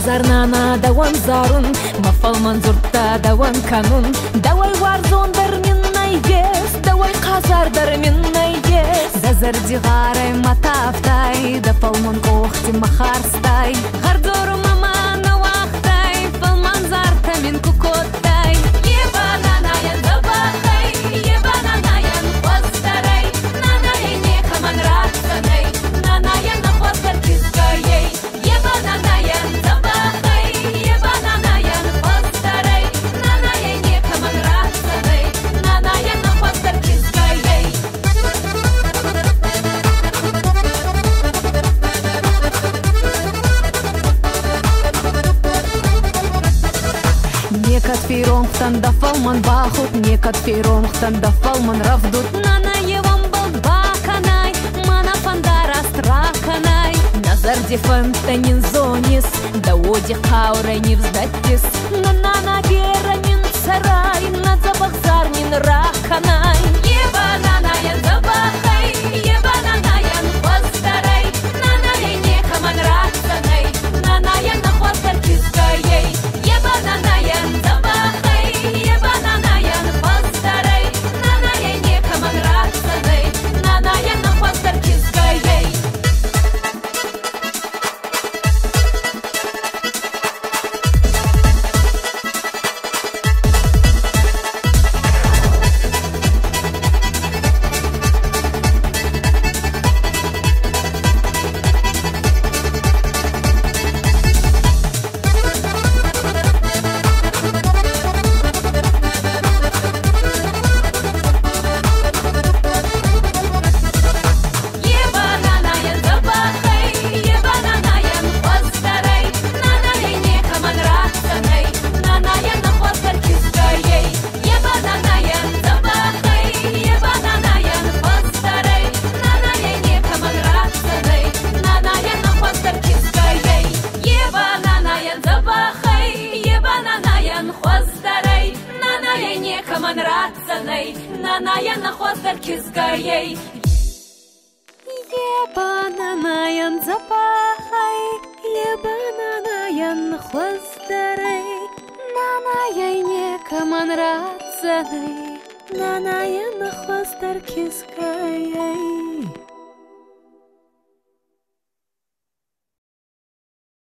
азарнан адауан зарын мафалман зуртта дауан канун давай варзон мен найгес давай қазардар мен найгес зазарди ғарай матафтай да полмон охти махарстай. Фейромхтан да фалман бахут, некат фейромхтан да фалман равдут. Нана евам балбаканай, мана фандара страканай. Назар дефантанин зонис, да оди хаура не вздатис. Не каман раксанай, нанаyan на хвастар кискаей. Ебананаyan запахай, ебананаyan хвостарай, нанаей не каман